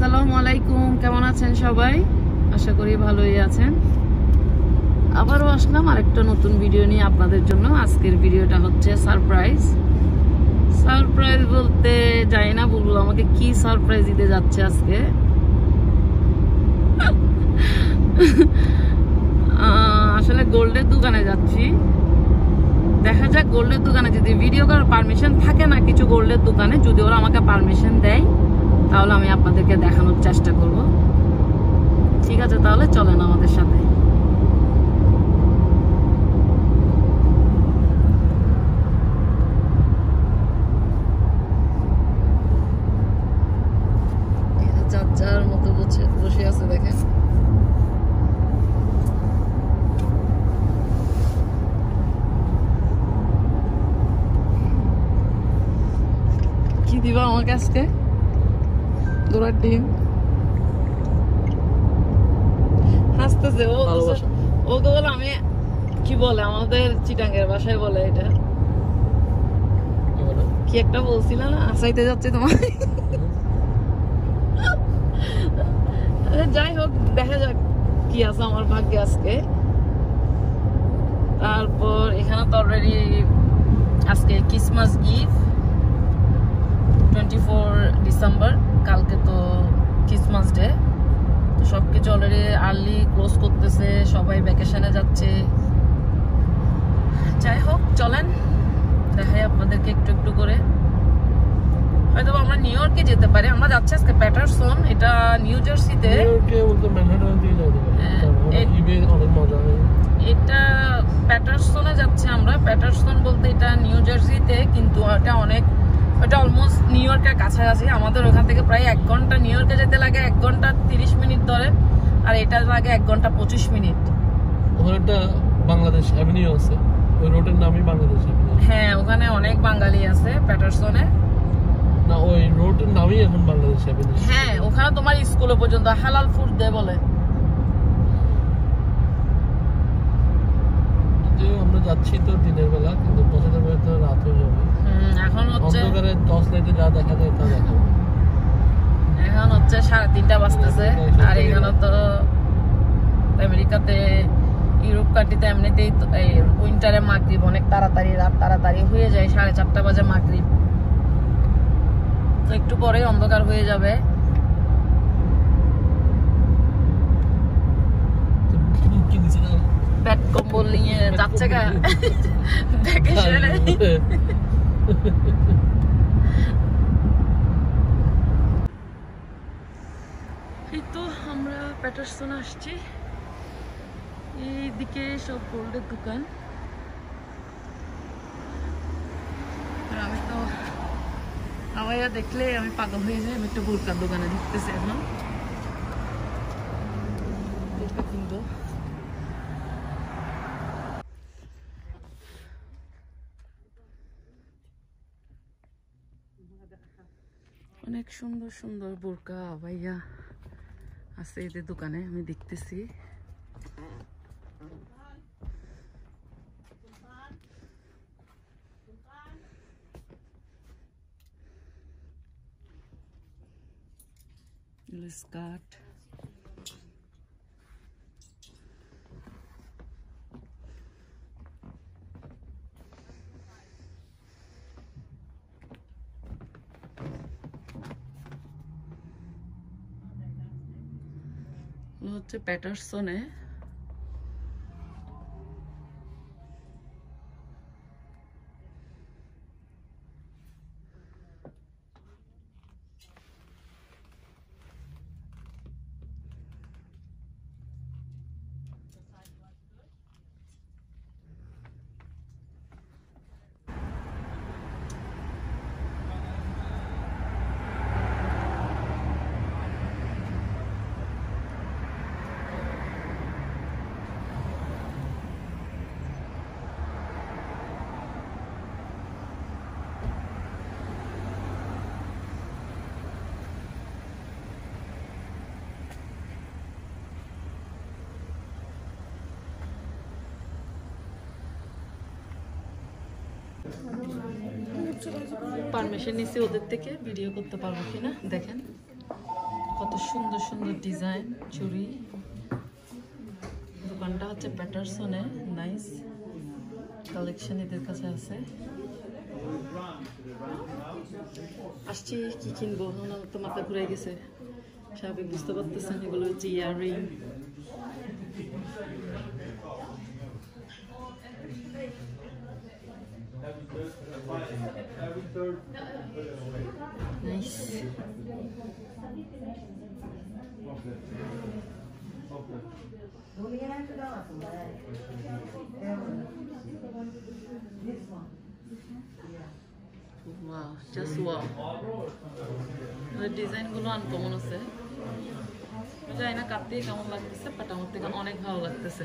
আসসালামু আলাইকুম, কেমন আছেন সবাই? আশা করি ভালোই আছেন। আবারও আসলাম আরেকটা নতুন ভিডিও নিয়ে আপনাদের জন্য। আজকের ভিডিওটা হচ্ছে সারপ্রাইজ। সারপ্রাইজ বলতে জানি না, বলব আমাকে কি সারপ্রাইজ দিতে যাচ্ছে আজকে। আসলে গোল্ডের দোকানে যাচ্ছি। দেখা যাক গোল্ডের দোকানে যদি ভিডিও করার পারমিশন থাকে না কিছু গোল্ডের দোকানে, যদি ওরা আমাকে পারমিশন দেয় তাহলে আমি আপনাদেরকে দেখানোর চেষ্টা করব। ঠিক আছে, তাহলে চলেন আমাদের সাথে। যার মতো বসে আছে, দেখেন। কি দিবা আমাকে আজকে? দোলার ডিম। হাসতেছে ও ভালোবাসা। ও তো বলে আমি কি বলে? আমাদের চিটাঙ্গের ভাষায় বলে এটা? কি একটা বলছিল না? আসাইতে যাচ্ছে তোমার যাই হোক দেখা যাক কি আছে আমার ভাগ্যে আজকে। তারপর এখানে তো অলরেডি আজকে Christmas eve twenty four December কালকে তো ক্রিসমাস ডে তো সব কিছু অলরেডি আর্লি ক্লোজ করতেছে সবাই ভ্যাকেশনে যাচ্ছে। যাই হোক চলেন দেখাই আপনাদেরকে একটু একটু করে। হয়তো আমরা নিউ ইয়র্কে যেতে পারি আমরা যাচ্ছি আজকে প্যাটারসন এটা নিউ জার্সিতে হয়। এটা প্যাটারসনে যাচ্ছে আমরা প্যাটারসন বলতে এটা নিউ জার্সিতে কিন্তু এটা অনেক এটা অলমোস্ট নিউ ইয়র্কের কাছাকাছি। আমাদের ওখান থেকে প্রায় এক ঘণ্টা নিউ ইয়র্কে যেতে লাগে এক ঘণ্টা তিরিশ মিনিট ধরে আর এটা লাগে এক ঘণ্টা পঁচিশ মিনিট। ওখানে একটা বাংলাদেশ অ্যাভিনিউ আছে। ওই রোডের নামই বাংলাদেশ অ্যাভিনিউ হ্যাঁ ওখানে অনেক বাঙালি আছে প্যাটারসনে না ওই রোডের নামই এখন বাংলাদেশ অ্যাভিনিউ হ্যাঁ ওখানে তোমার স্কুলে পর্যন্ত হালাল ফুড দেয় বলে আমরা যাচ্ছি তো দিনের বেলা কিন্তু পৌঁছাতে পারে তো রাত হয়ে যাবে হুম, এখন হচ্ছে অন্ধকারে টর্চ যা দেখা যায় তা দেখাবো এখন হচ্ছে সাড়ে তিনটা বাজতেছে আর এখানে তো আমেরিকাতে ইউরোপ কান্ট্রিতে এমনিতেই উইন্টারে মাগরিব অনেক তাড়াতাড়ি রাত তাড়াতাড়ি হয়ে যায় সাড়ে চারটা বাজে মাগরিব। তো একটু পরেই অন্ধকার হয়ে যাবে? ব্যাট কম্বল নিয়ে যাচ্ছে গা। ভ্যাকেশনে এই তো আমরা প্যাটারসন আসছি। এইদিকে সব গোল্ডের দোকান। আমি তো আমায়া দেখলে আমি পাগল হয়ে যাই, আমি একটা বোরকার দোকানে ঢুকতেছি এখন। অনেক সুন্দর সুন্দর বোরকা, ভাইয়া। আছে এদের দোকানে আমি দেখতেছি। স্কার্ট হচ্ছে প্যাটারসনে পারমিশন নিছি ওদের থেকে, ভিডিও করতে পারব কিনা, দেখেন। কত সুন্দর সুন্দর ডিজাইন চুড়ি দোকানটা হচ্ছে প্যাটারসনে নাইস কালেকশন এদের কাছে আছে। আসছি, কি কিনবো? আমার তো মাথা ঘুরে গেছে। স্বাভাবিক বুঝতে পারতেছেন, এগুলো হচ্ছে earring. Nice wow just wow ডিজাইনগুলো আনকমন আছে। জানি না কাটতে কেমন লাগতেছে? বাট আমার থেকে অনেক ভালো লাগতেছে।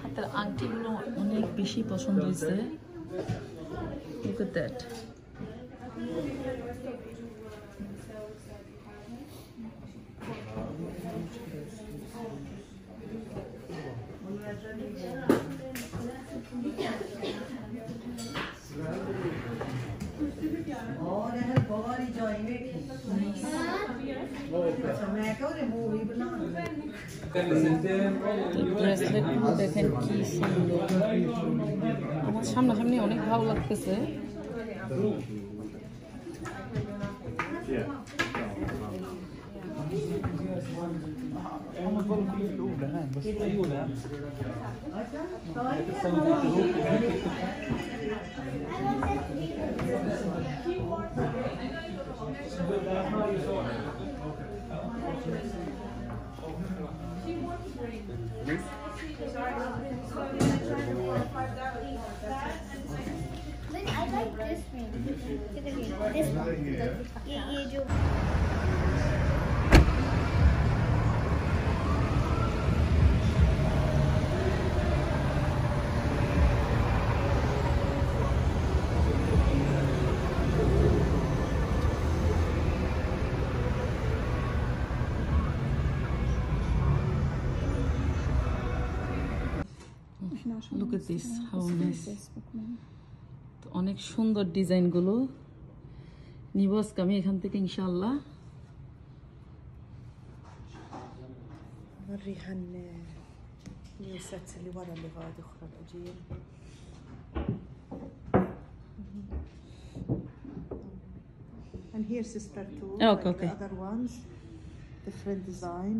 হাতের আংটিগুলো অনেক বেশি পছন্দ হয়েছে Look দ্যাট that. और ব্রেসলেটগুলো দেখেন কি সুন্দর আমার সামনাসামনি অনেক ভালো লাগতেছে। Then ये ये जो Look at this, how nice. তো অনেক সুন্দর ডিজাইনগুলো নিব আজকে আমি এখান থেকে ইনশাল্লাহ وريها النيوسات اللي ورا اللي غادي اخرى الاجيال And here sister too. Okay, like okay. The other ones, different design.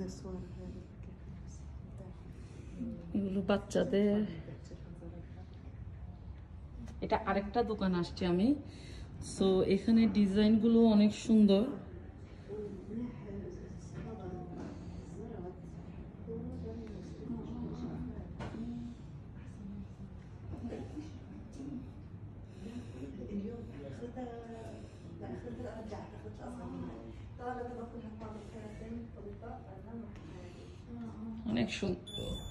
This one. বাচ্চাদের। এটা আরেকটা দোকান আসছে আমি। সো এখানে ডিজাইনগুলো অনেক সুন্দর। অনেক সুন্দর।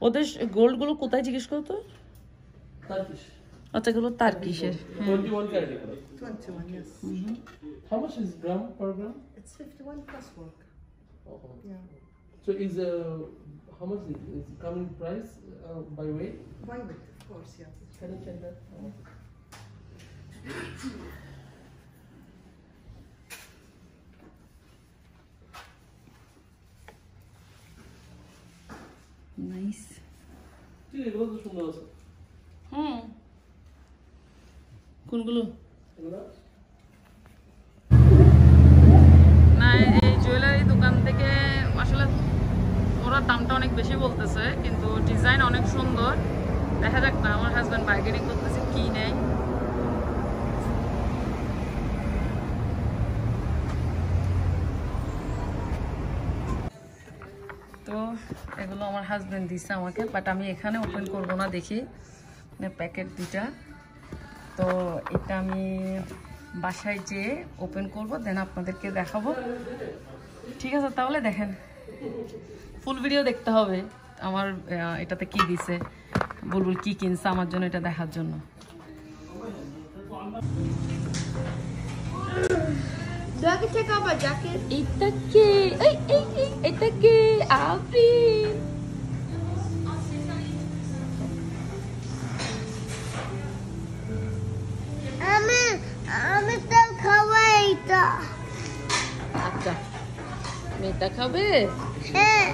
ওদের গোল্ডগুলো কোথায় জিজ্ঞেস করতো Turkish. আচ্ছা এগুলো তার কিসের 21 carat. 21, yes. How much is gram per gram? It's 51 plus work. Oh. Yeah. So is uh, how much is, is coming price uh, by weight? By weight, of course, yeah. Can you check that? Nice ঠিক এগুলো তো সুন্দর আছে হুম। কোনগুলো? না এই jewellery দোকান থেকে আসলে ওরা দামটা অনেক বেশি বলতেছে কিন্তু ডিজাইন অনেক সুন্দর। দেখা যাক না আমার হাজব্যান্ড বার্গেনিং করতেছে কি নেই তো এগুলো আমার হাজব্যান্ড দিছে আমাকে বাট আমি এখানে ওপেন করব না দেখি। প্যাকেট দুটা তো এটা আমি বাসায় যেয়ে ওপেন করব দেন আপনাদেরকে দেখাবো। ঠিক আছে তাহলে দেখেন। ফুল ভিডিও দেখতে হবে। আমার এটাতে কি দিছে? বুলবুল কি কিনছে আমার জন্য এটা দেখার জন্য? এটা কে? এই এই এই এটা কে? খাবে হ্যাঁ।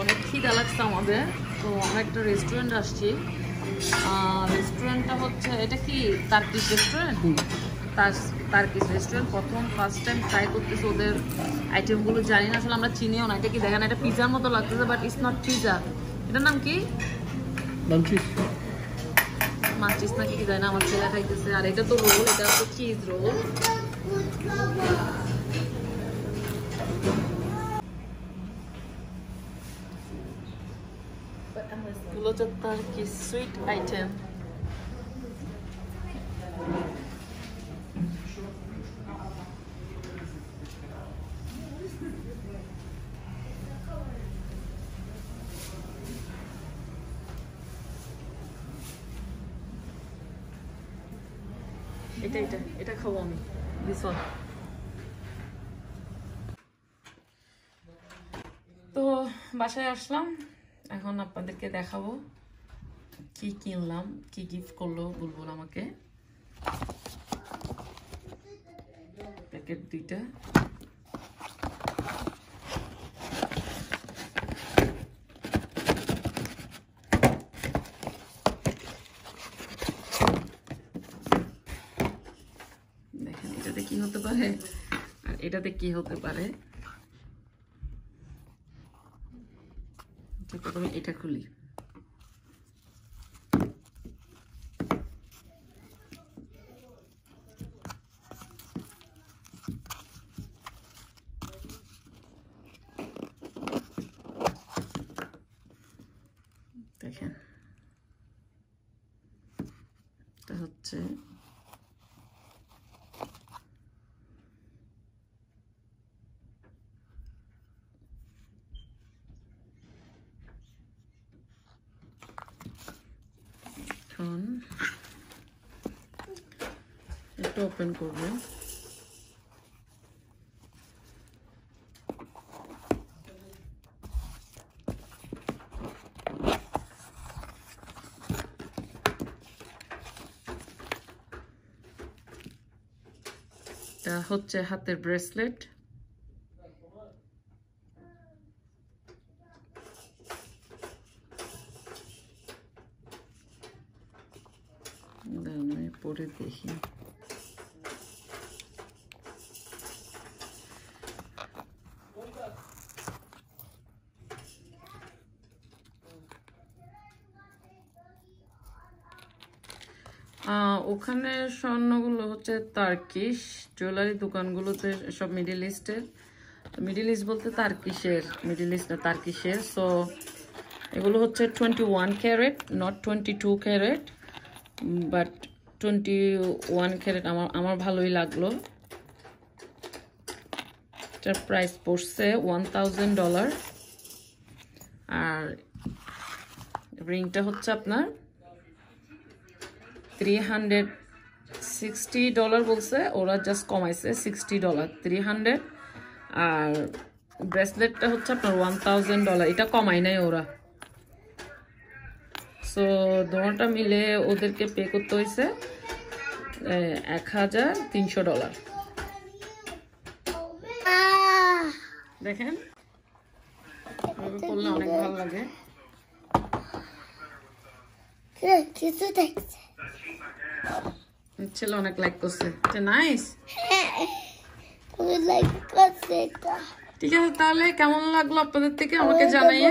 অনেক খিদা লাগছে আমাদের। তো আমরা একটা রেস্টুরেন্ট আসছি। রেস্টুরেন্টটা হচ্ছে এটা কি তার্কিশ রেস্টুরেন্ট তার্কিশ রেস্টুরেন্ট প্রথম ফার্স্ট টাইম ট্রাই করতেছি ওদের আইটেমগুলো জানি না আসলে আমরা চিনিও না। এটা কি দেখেন এটা পিজার মতো লাগতেছে বাট ইটস নট পিজা এটার নাম কি? মাচিস নাকি কি জানি না আমার ছেলে খাইতেছে। আর এটা তো রোল এটা তো চিজ রোল এগুলো হচ্ছে তার কি সুইট আইটেম এটা এটা এটা খাব আমি। দিস ওয়ান বাসায় আসলাম, এখন আপনাদেরকে দেখাবো কি কিনলাম, কি গিফট করল বুলবুল আমাকে। প্যাকেট দুইটা। দেখেন, এটাতে কি হতে পারে? আর এটাতে কি হতে পারে? প্রথমে এটা খুলি। দেখেন। এটা হচ্ছে এখন এটা ওপেন করবেন হচ্ছে হাতের ব্রেসলেট পরে দেখি। ওখানে স্বর্ণগুলো হচ্ছে তার্কিশ, জুয়েলারি দোকানগুলোতে সব মিডিল ইস্টের। মিডিল ইস্ট বলতে তার্কিশের, মিডিল ইস্ট না, তার্কিশের। সো এগুলো হচ্ছে twenty one carat not twenty two carat but twenty one carat আমার আমার ভালোই লাগল। এটার প্রাইস পড়ছে ওয়ান থাউজেন্ড ডলার আর রিংটা হচ্ছে আপনার থ্রি হান্ড্রেড সিক্সটি ডলার বলছে, ওরা জাস্ট কমাইছে সিক্সটি ডলার থ্রি হান্ড্রেড আর ব্রেসলেটটা হচ্ছে আপনার ওয়ান থাউজেন্ড ডলার এটা কমাই নাই ওরা। সো দোনোটা মিলে ওদেরকে পে করতে হয়েছে এক হাজার তিনশো ডলার. দেখেন করলে অনেক ভালো লাগে। কিছু দেখছে ছেলে অনেক লাইক করছে নাইস এটা ঠিক আছে তাহলে কেমন লাগল আপনাদের থেকে? আমাকে জানাইয়ে